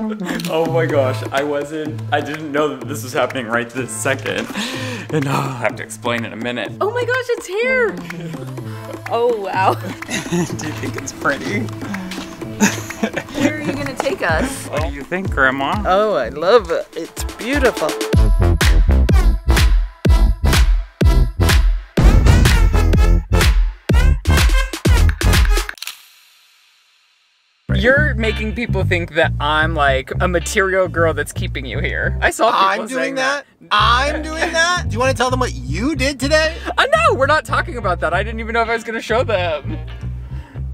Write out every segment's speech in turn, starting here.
oh my gosh, I wasn't, I didn't know that this was happening right this second. And uh, oh, I'll have to explain in a minute. Oh my gosh, it's here. Oh wow. Do you think it's pretty? Where are you gonna take us? What do you think, Grandma? Oh, I love it. It's beautiful. You're making people think that I'm like a material girl that's keeping you here. I saw people I'm doing that. I'm doing that. Do you want to tell them what you did today? Uh, I know, we're not talking about that. I didn't even know if I was gonna show them.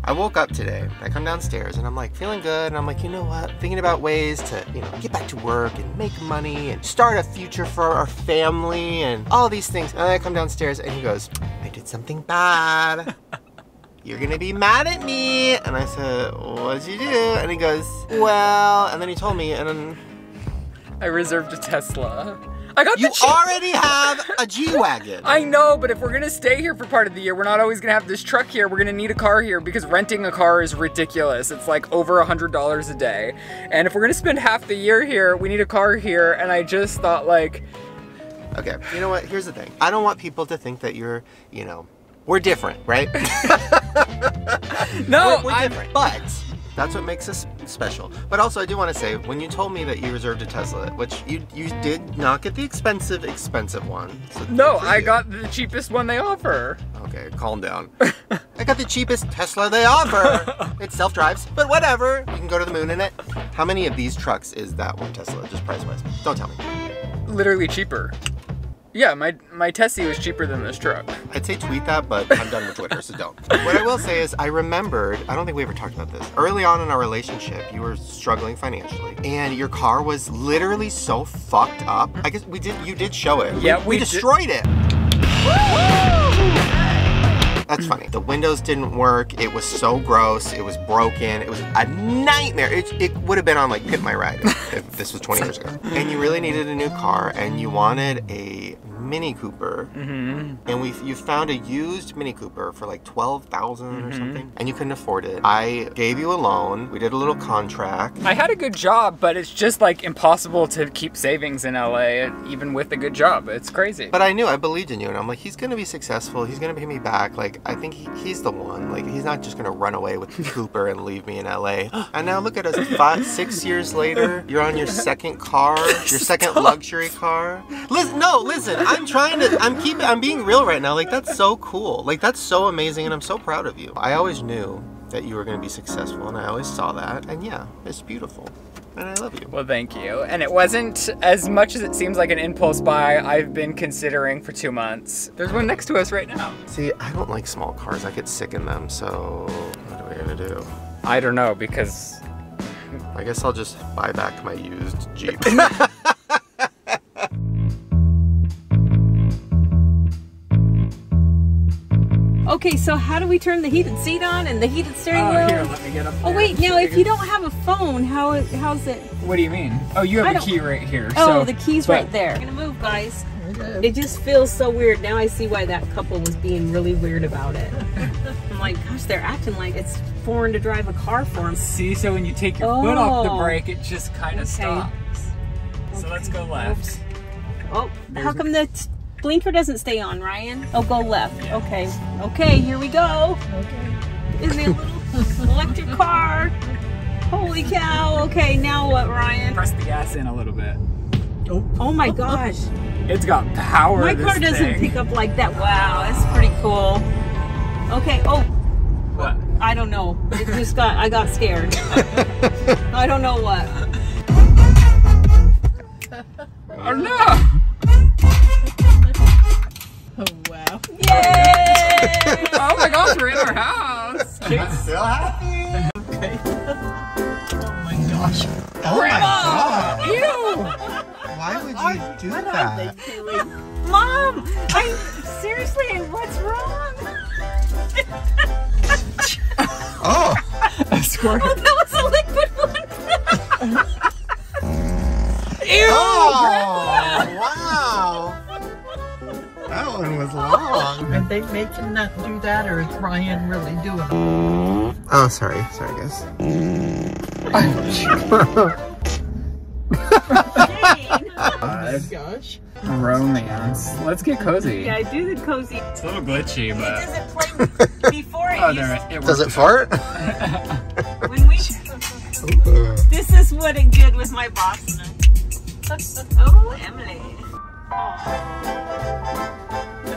I woke up today. I come downstairs and I'm like feeling good. And I'm like, you know what? Thinking about ways to, you know, get back to work and make money and start a future for our family and all these things. And then I come downstairs and he goes, I did something bad. You're gonna be mad at me. And I said, what'd you do? And he goes, well, and then he told me and then I reserved a Tesla. I got you already have a G-Wagon. I know, but if we're gonna stay here for part of the year, we're not always gonna have this truck here. We're gonna need a car here because renting a car is ridiculous. It's like over a hundred dollars a day. And if we're gonna spend half the year here, we need a car here. And I just thought like, Okay, you know what? Here's the thing. I don't want people to think that you're, you know, we're different, right? no, we're, we're different. But that's what makes us special. But also, I do want to say, when you told me that you reserved a Tesla, which you you did not get the expensive, expensive one. so No, I got the cheapest one they offer. Okay, calm down. I got the cheapest Tesla they offer. it self drives, but whatever. You can go to the moon in it. How many of these trucks is that one Tesla, just price wise? Don't tell me. Literally cheaper. Yeah, my my Tessie was cheaper than this truck. I'd say tweet that, but I'm done with Twitter, so don't. What I will say is, I remembered, I don't think we ever talked about this. Early on in our relationship, you were struggling financially, and your car was literally so fucked up. I guess we did, you did show it. Yeah, we, we did- destroyed it. That's funny. The windows didn't work. It was so gross. It was broken. It was a nightmare. It, it would have been on like Pimp My Ride if, if this was 20 years ago. And you really needed a new car, and you wanted a Mini Cooper Mm-hmm. and we you found a used Mini Cooper for like twelve or Mm-hmm. something, and you couldn't afford it. I gave you a loan. We did a little contract. I had a good job, but it's just like impossible to keep savings in LA, even with a good job. It's crazy. But I knew I believed in you, and I'm like, he's gonna be successful. He's gonna pay me back. Like I think he, he's the one. Like he's not just gonna run away with Cooper and leave me in LA. And now look at us, five, six years later. You're on your second car, your second luxury car. Listen, no, listen. I'm trying to. I'm keeping. I'm being real right now. Like that's so cool. Like that's so amazing, and I'm so proud of you. I always knew that you were gonna be successful, and I always saw that. And yeah, it's beautiful, and I love you. Well, thank you. And it wasn't as much as it seems like an impulse buy. I've been considering for two months. There's one next to us right now. See, I don't like small cars. I get sick in them. So what are we gonna do? I don't know because I guess I'll just buy back my used Jeep. Okay, so how do we turn the heated seat on and the heated steering oh, wheel? Here, let me get up. Oh wait, now if you don't have a phone, how how's it? What do you mean? Oh, you have a don't- key right here. Oh, so- the key's but- right there. I'm gonna move, guys. It just feels so weird. Now I see why that couple was being really weird about it. I'm like, gosh, they're acting like it's foreign to drive a car for them. See, so when you take your foot off the Oh. brake, it just kind of Okay. stops. So let's go left. Oh, how come the t- blinker doesn't stay on, Ryland? Oh, go left. Okay. Okay, here we go. Okay. Isn't it little electric car? Holy cow. Okay, now what, Ryland? Press the gas in a little bit. Oh. oh my gosh. It's got power. My this car doesn't thing. pick up like that. Wow, that's pretty cool. Okay, oh, What? I don't know. It just got, I got scared. I don't know what. Oh no! Oh my gosh, we're in our house. Still happy. Oh my oh god! Ew! Why would you do that? Mom, I seriously, what's wrong? Oh! A squirt. Oh, that was a liquid one. Ew! Oh! That one was oh, long. Are they making that do that, or is Ryland really doing it? Oh, sorry. Sorry, guys. Shane. Gosh. Romance. Let's get cozy. Yeah, I do the cozy. It's a little glitchy, It but. doesn't play before it Oh, used there it Does it fart? When we, this is what it did with my boss. Oh, Emily.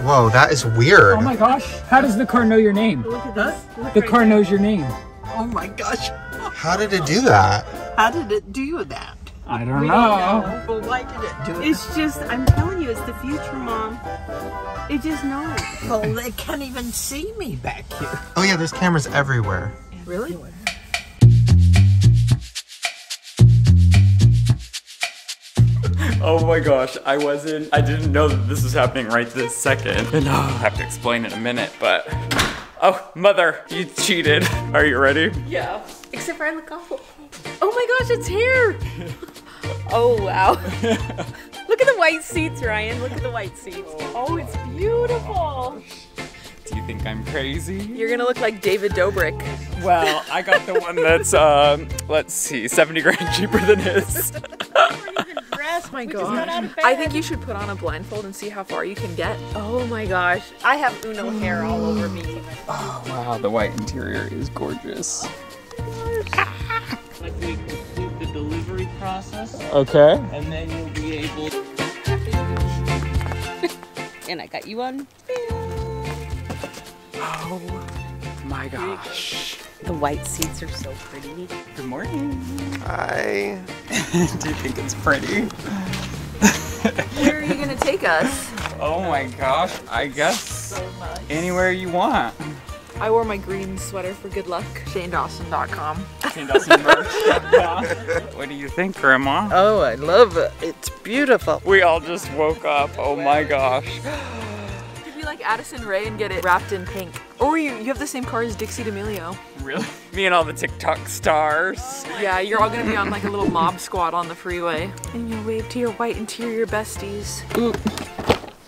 Whoa, that is weird. Oh my gosh. How does the car know your name? Look at this. Look The right car there. knows your name. Oh my gosh. How did it do that? How did it do that? I don't know. don't know. Well, why did it do it? It's just, I'm telling you, it's the future, Mom. It just knows. well, they can't even see me back here. Oh yeah, there's cameras everywhere. Really? Oh my gosh, I wasn't, I didn't know that this was happening right this second. And oh, I'll have to explain in a minute, but. Oh, mother, you cheated. Are you ready? Yeah. Except for I look awful. Oh my gosh, it's here. oh wow. look at the white seats, Ryland. Look at the white seats. Oh, it's beautiful. Do you think I'm crazy? You're gonna look like David Dobrik. Well, I got the one that's, um, let's see, 70 grand cheaper than his. Dress, my God. I think you should put on a blindfold and see how far you can get. Oh my gosh. I have Uno hair all over me. Oh, Wow, the white interior is gorgeous. like we complete the delivery process, Okay. and then you'll be able. And I got you one. Oh my gosh. The white seats are so pretty. Good morning. I Do you think it's pretty? Where are you gonna take us? Oh my gosh, I guess anywhere you want. I wore my green sweater for good luck. ShaneDawson.com. Shane Dawson merch. what do you think, Grandma? Oh, I love it. It's beautiful. We all just woke up. Oh my gosh. Could be like Addison Rae and get it wrapped in pink. Or you, you have the same car as Dixie D'Amelio. Really? Me and all the TikTok stars. Yeah, you're all gonna be on like a little mob squad on the freeway. And you'll wave to your white interior besties. Ooh.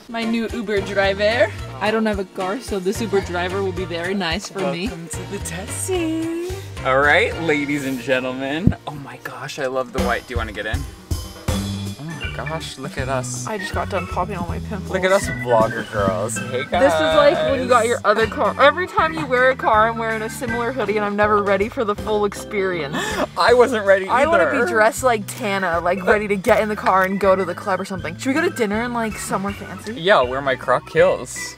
my new Uber driver. I don't have a car, so this Uber driver will be very nice for me. Welcome to the Tessie. All right, ladies and gentlemen. Oh my gosh, I love the white. Do you want to get in? Gosh, look at us. I just got done popping all my pimples. Look at us vlogger girls. Hey guys. This is like when you got your other car. Every time you wear a car, I'm wearing a similar hoodie and I'm never ready for the full experience. I wasn't ready either. I want to be dressed like Tana, like ready to get in the car and go to the club or something. Should we go to dinner and like somewhere fancy? Yeah, I'll wear my Croc Hills.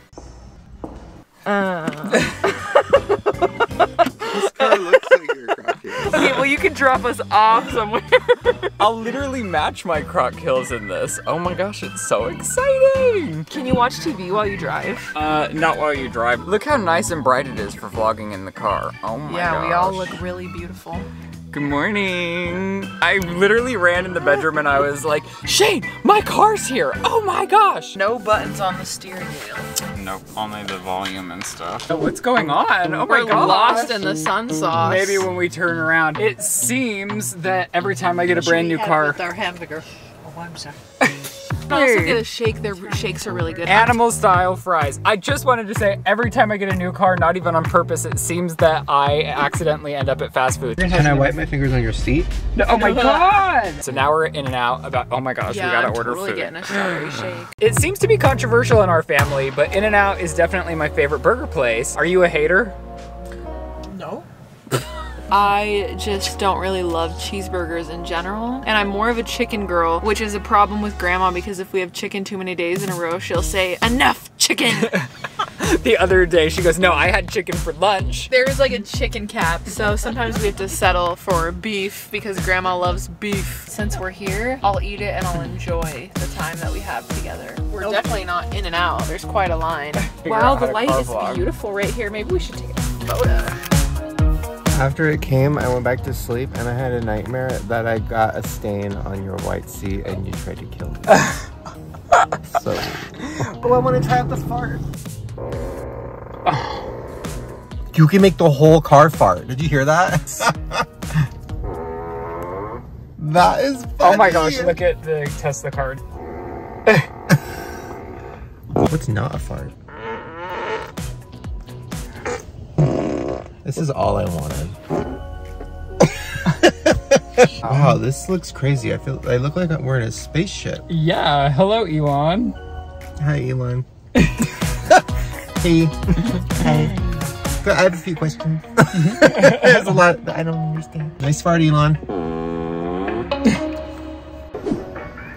Uh, It looks like you're crocking. okay, well you can drop us off somewhere. I'll literally match my Croc Hills in this. Oh my gosh, it's so exciting! can you watch TV while you drive? Uh, not while you drive. Look how nice and bright it is for vlogging in the car. Oh my yeah, gosh. we all look really beautiful. Good morning. I literally ran in the bedroom and I was like, Shane, my car's here. Oh my gosh. No buttons on the steering wheel. Nope, only the volume and stuff. what's going on? Oh my We're gosh. lost in the sun sauce. Maybe when we turn around, it seems that every time I get a brand new car, With our hamburger. Oh, I'm sorry. I also get a shake. Their shakes are really good. animal style fries. I just wanted to say every time I get a new car, not even on purpose, it seems that I accidentally end up at fast food. Can I wipe my fingers on your seat? No, oh my god! So now we're in and out about, oh my gosh, yeah, we gotta I'm order totally food. getting a strawberry shake. It seems to be controversial in our family, but In-N-Out is definitely my favorite burger place. Are you a hater? No. I just don't really love cheeseburgers in general. And I'm more of a chicken girl, which is a problem with grandma because if we have chicken too many days in a row, she'll say, enough chicken. The other day she goes, no, I had chicken for lunch. There's like a chicken cap. So sometimes we have to settle for beef because grandma loves beef. Since we're here, I'll eat it and I'll enjoy the time that we have together. We're definitely not in and out. There's quite a line. Wow, the light is vlog. beautiful right here. Maybe we should take a photo. After it came, I went back to sleep and I had a nightmare that I got a stain on your white seat and you tried to kill me. so. Oh, I want to try out the fart. You can make the whole car fart. Did you hear that? that is funny. Oh my gosh, look at the Tesla card. What's not a fart? This is all I wanted. Wow, this looks crazy. I feel I look like we're in a spaceship. Yeah, hello Elon. Hi, Elon. hey. Hi. But I have a few questions. There's a lot that I don't understand. Nice fart, Elon.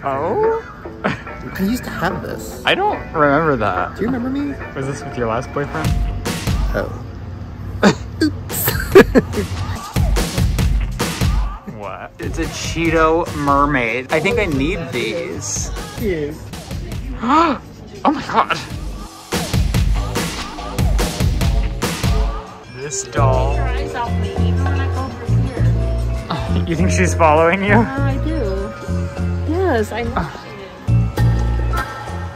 Oh? I used to have this. I don't remember that. Do you remember me? Was this with your last boyfriend? Oh. What? It's a Cheeto mermaid. I think I need these. Yes. oh my god. This doll. eyes off me, even when I go over here. You think she's following you? I do. Yes, I know.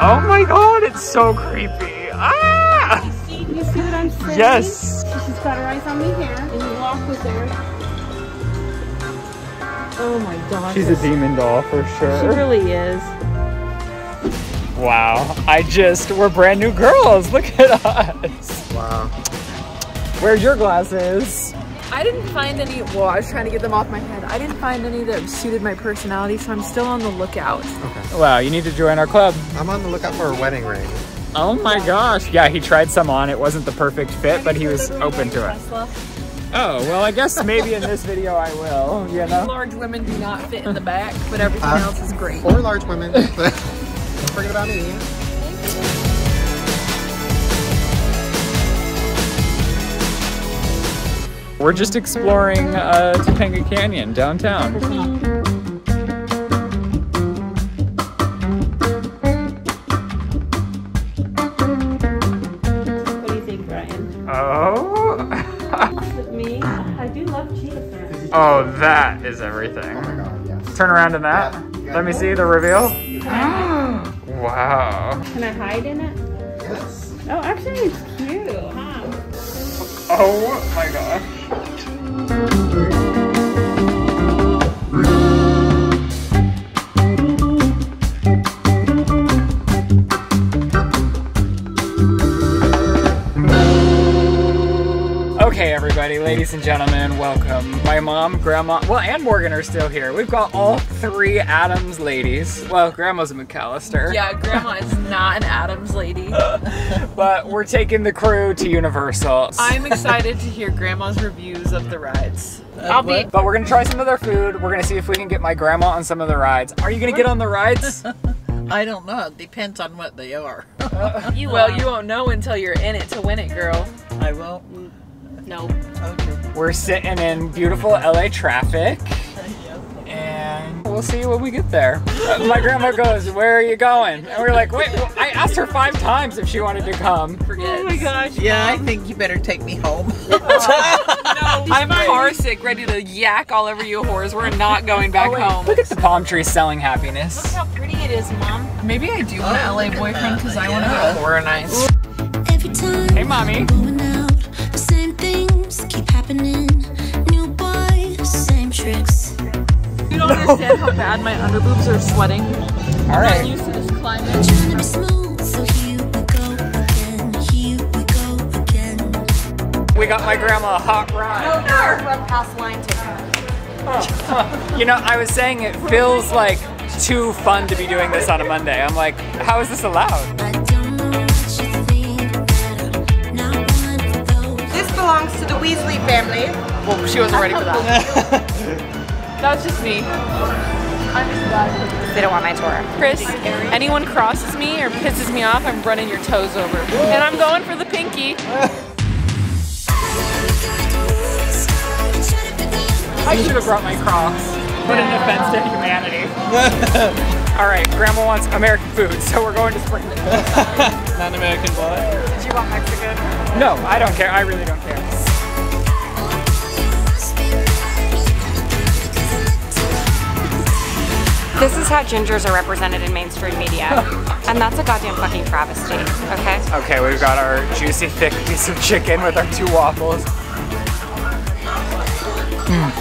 Oh my god, it's so creepy. Ah! You see, you see what I'm saying? Yes. She's got her eyes on me here, and you walk with her. Oh my god. She's a demon doll for sure. She really is. Wow. I just, we're brand new girls. Look at us. Wow. Where's your glasses? I didn't find any, well, I was trying to get them off my head. I didn't find any that suited my personality, so I'm still on the lookout. Okay. Wow, you need to join our club. I'm on the lookout for a wedding ring. Oh my gosh. Yeah, he tried some on. It wasn't the perfect fit, but he was open to it. Tesla. Oh, well, I guess maybe in this video I will, you know? Large women do not fit in the back, but everything Uh, else is great. Or large women. Don't forget about me. We're just exploring uh, Topanga Canyon downtown. Oh, that is everything. God, yes. Turn around in that. Let me see the reveal. wow. Can I hide in it? Yes. Oh, actually, it's cute, huh? Oh my gosh. Okay, everybody, ladies and gentlemen, welcome. My mom, grandma, well, and Morgan are still here. We've got all mm-hmm. three Adams ladies. Well, grandma's a McAllister. Yeah, grandma is not an Adams lady. But we're taking the crew to Universal. I'm excited to hear grandma's reviews of the rides. I'll be. But we're gonna try some of their food. We're gonna see if we can get my grandma on some of the rides. Are you gonna get on the rides? I don't know. It depends on what they are. You Well, you won't know until you're in it to win it, girl. I won't. No. Okay. We're sitting in beautiful LA traffic. And we'll see when we get there. Uh, My grandma goes, Where are you going? And we're like, Wait, well, I asked her five times if she wanted to come. Forget. Oh my gosh. Yeah, I think you better take me home. No, I'm car sick, ready to yak all over you whores. We're not going back home. Look at the palm tree selling happiness. Look how pretty it is, Mom. Maybe I do want an LA boyfriend because I want to go to horror nights. Every Hey, mommy. Tricks. You don't understand how bad my underboobs are sweating. All I'm right. used to this climate. Trying to be smooth, so here we go again. Here we go again. We got my grandma a hot ride. Run past line ticket. You know, I was saying it feels like too fun to be doing this on a Monday. I'm like, how is this allowed? I don't know what you think, but I'm not one of those. This belongs to the Weasley family. Well, she wasn't ready for that. that was just me. I'm just glad. They don't want my tour. Chris, anyone crosses me or pisses me off, I'm running your toes over. And I'm going for the pinky. I should have brought my Crocs. Put an offense to humanity. All right, Grandma wants American food, so we're going to Springfield. Not American boy. Did you want Mexican? No, I don't care. I really don't care. How gingers are represented in mainstream media. and that's a goddamn fucking travesty, okay? Okay, we've got our juicy, thick piece of chicken with our two waffles. Mm.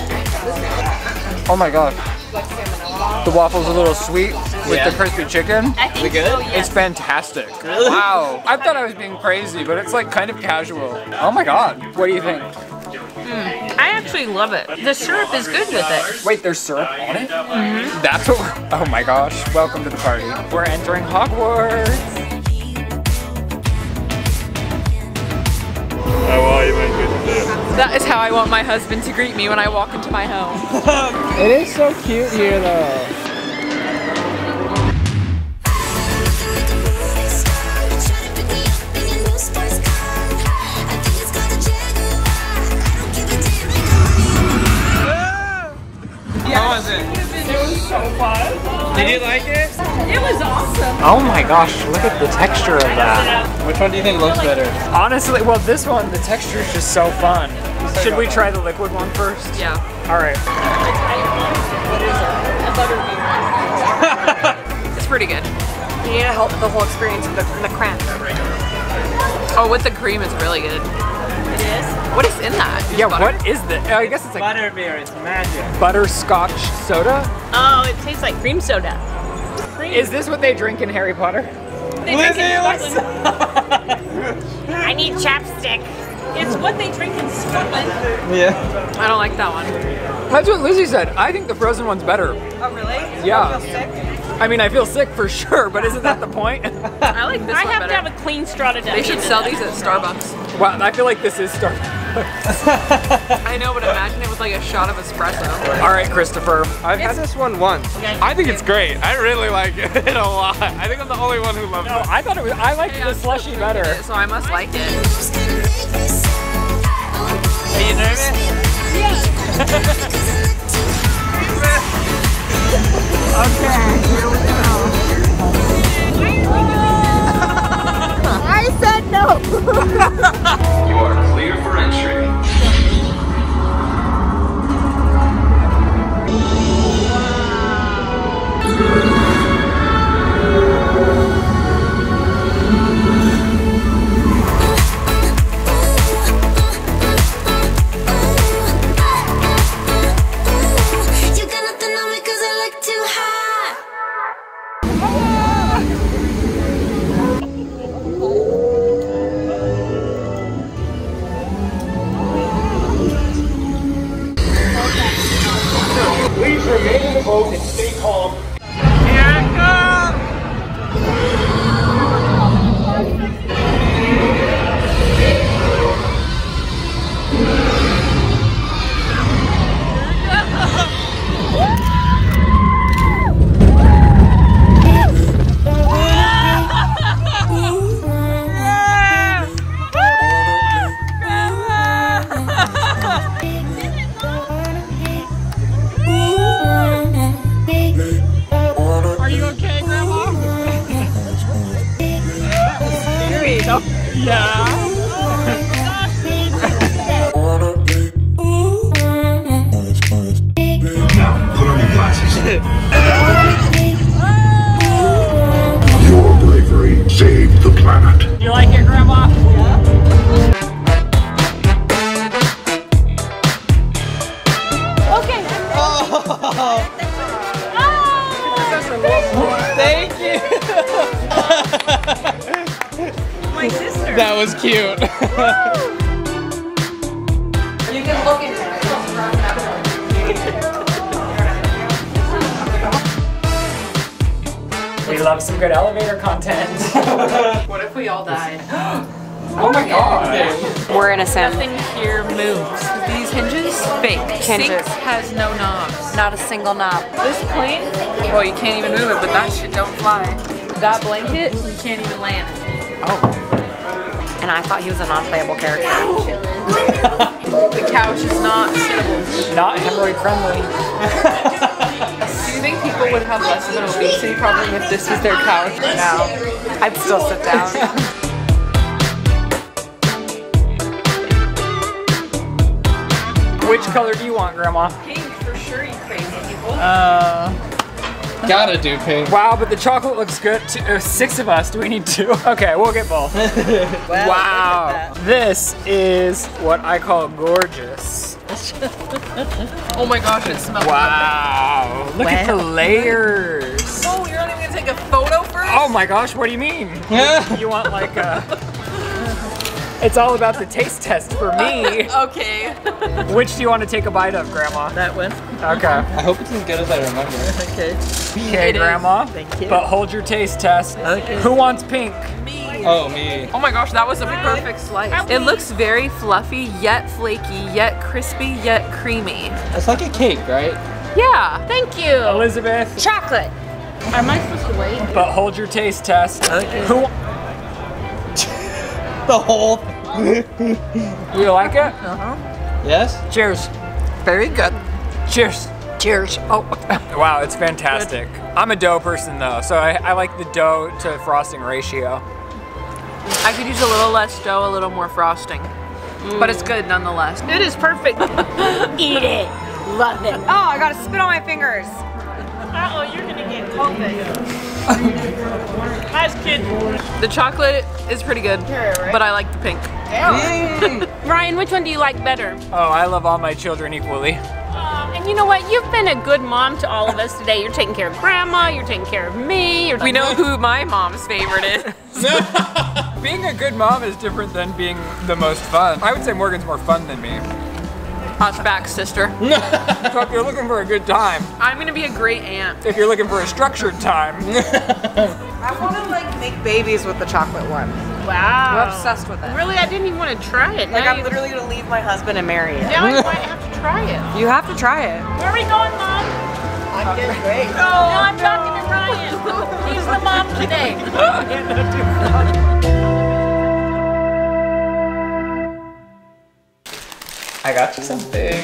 Oh my god. The waffle's a little sweet with the crispy chicken. I think so, It's fantastic. Really? Wow. I thought I was being crazy, but it's like kind of casual. Oh my god. What do you think? I actually actually love it. The syrup is good with it. Wait, there's syrup on it? Mm-hmm. That's what. Oh my gosh! Welcome to the party. We're entering Hogwarts. How are you, my That is how I want my husband to greet me when I walk into my home. It is so cute here though. Fun. Like it? It was awesome. Oh my gosh! Look at the texture of that. Which one do you think looks better? Honestly, well, this one, the texture is just so fun. Should we try the liquid one first? Yeah. All right. It's pretty good. You need to help the whole experience with the, the crack. Oh, with the cream, it's really good. It is. What is in that? Yeah. What is this? I guess it's like Butterbeer, it's magic. butterscotch soda. Oh, it tastes like cream soda. Cream. Is this what they drink in Harry Potter? They drink Lizze, in looks- I need chapstick. It's what they drink in Scotland. Yeah. I don't like that one. That's what Lizze said. I think the frozen one's better. Oh, really? Yeah. I feel sick. I mean, I feel sick for sure, but isn't that the point? I like this I one I have better. to have a clean straw to they should sell these at Starbucks. wow, I feel like this is Star. I know, but imagine it with like a shot of espresso. All right, Christopher. I've had this one once. I think it's great. I really like it a lot. I think I'm the only one who loves No, it. I thought it was. I liked Hey, the I'm slushy better. it, so I must like it. Are you nervous? You Please remain in the boat and stay calm. Are cute. You can look into We love some good elevator content. What if we all died? oh my god. We're in a innocent. Nothing here moves. These hinges, fake. Sink Hinges. has no knobs. Not a single knob. This plane, well, you can't even move it, but that shit don't fly. That blanket, you can't even land. Oh. And I thought he was a non-playable character. The couch is not sittable. Not hemorrhoid friendly. Do you think people would have less of an obesity problem if this was their couch? No, I'd still sit down. Which color do you want, Grandma? Pink for sure, you crazy people. Uh, gotta do pink. Wow, but the chocolate looks good. Too. Uh, six of us. Do we need two? Okay, we'll get both. wow. This is what I call gorgeous. Oh my gosh, it smells Wow. Look at the layers. Oh, you're not even gonna take a photo first? Oh my gosh, what do you mean? Yeah. you want like a. It's all about the taste test for me. okay. Which do you want to take a bite of, Grandma? That one. Okay. I hope it's as good as I remember. Okay. Okay, It is. Grandma. Thank you. But hold your taste test. Okay. Who wants pink? Me. Oh, me. Oh my gosh, that was a perfect slice. It looks very fluffy, yet flaky, yet crispy, yet creamy. It's like a cake, right? Yeah, thank you. Elizabeth. Chocolate. Am I supposed to wait? But hold your taste test. Okay. Who? The whole. You like it? Uh-huh. Yes? Cheers. Very good. Cheers. Cheers. Oh. Wow, it's fantastic. I'm a dough person though, so I, I like the dough to frosting ratio. I could use a little less dough, a little more frosting. But it's good nonetheless. It is perfect. Eat it. Love it. Oh, I gotta spit on my fingers. Uh-oh, you're gonna get COVID. Nice kid. The chocolate is pretty good, but I like the pink. Ryland, which one do you like better? Oh, I love all my children equally. Uh, and you know what? You've been a good mom to all of us today. You're taking care of grandma, you're taking care of me. You're We know who my mom's favorite is. Being a good mom is different than being the most fun. I would say Morgan's more fun than me. Hot's back, sister. So if you're looking for a good time, I'm gonna be a great aunt. if you're looking for a structured time, I want to like make babies with the chocolate one. Wow. I'm obsessed with it. Really, I didn't even want to try it. Like now I'm you, literally gonna leave my husband and marry it. now I might have to try it. You have to try it. Where are we going, Mom? I'm getting great. No, I'm talking to Ryan. He's the mom today. I got you something.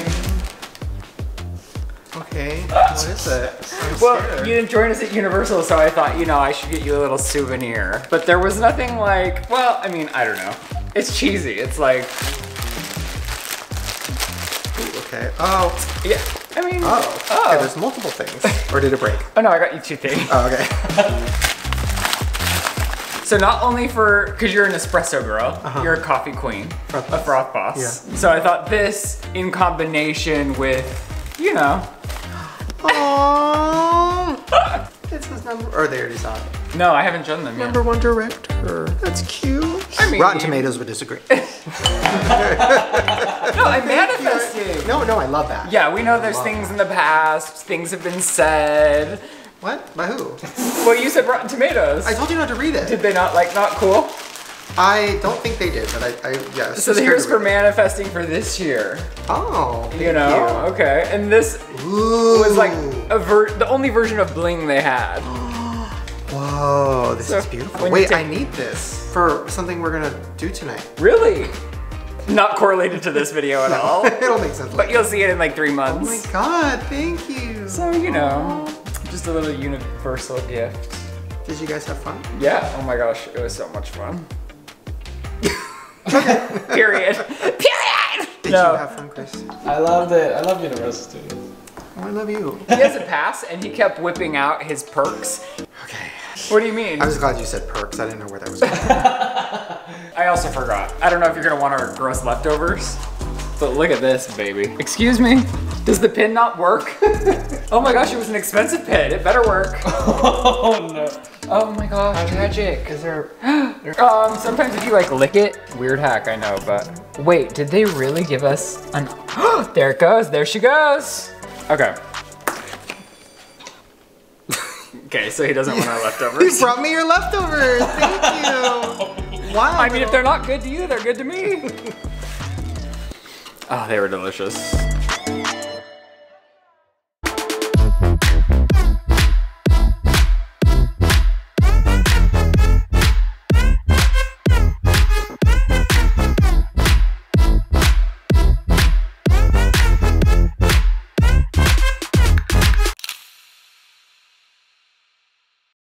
Okay, what is it? Well, scared. you didn't join us at Universal, so I thought, you know, I should get you a little souvenir. But there was nothing like, well, I mean, I don't know. It's cheesy. It's like, Ooh, okay. Oh, yeah, I mean, oh. Oh. Okay, there's multiple things. Or did it break? oh no, I got you two things. Oh, okay. So not only for, because you're an espresso girl, Uh-huh. you're a coffee queen, Froth a froth boss. Yeah. So I thought this in combination with, you know, Aww. It's his number. Or they already saw it. no, I haven't done them yet. Number one director. That's cute. I mean- Rotten Tomatoes would disagree. No, I'm manifesting. no, no, I love that. Yeah, we know there's Wow. things in the past, things have been said. What? By who? Well, you said Rotten Tomatoes. I told you not to read it. Did they not like not cool? I don't think they did, but I, I yeah. So here's for manifesting for this year. Oh, You know, okay. And this Ooh. was like a ver- the only version of bling they had. Whoa, this So, is beautiful. Wait, I need this for something we're gonna do tonight. Really? Not correlated to this video at all. It'll make sense. But you'll see it in like three Oh my months. god, thank you. So you know, just a little universal gift. Did you guys have fun? Yeah. Oh my gosh, it was so much fun. Period. Period. Did No. you have fun, Chris? I loved it. I love Universal Studios. Oh, I love you. He has a pass and he kept whipping out his perks. Okay. What do you mean? I was glad you said perks. I didn't know where that was going. I also forgot. I don't know if you're gonna want our gross leftovers, but look at this, baby. Excuse me? Does the pin not work? oh my gosh, it was an expensive pin. It better work. Oh no. Oh my gosh, tragic. Is there? Um, sometimes if you like lick it, weird hack, I know, but wait, did they really give us an? there it goes. There she goes. Okay. okay, so he doesn't want our leftovers. You leftovers. brought me your leftovers. Thank you. Wow. I mean, if they're not good to you, they're good to me. Oh, they were delicious.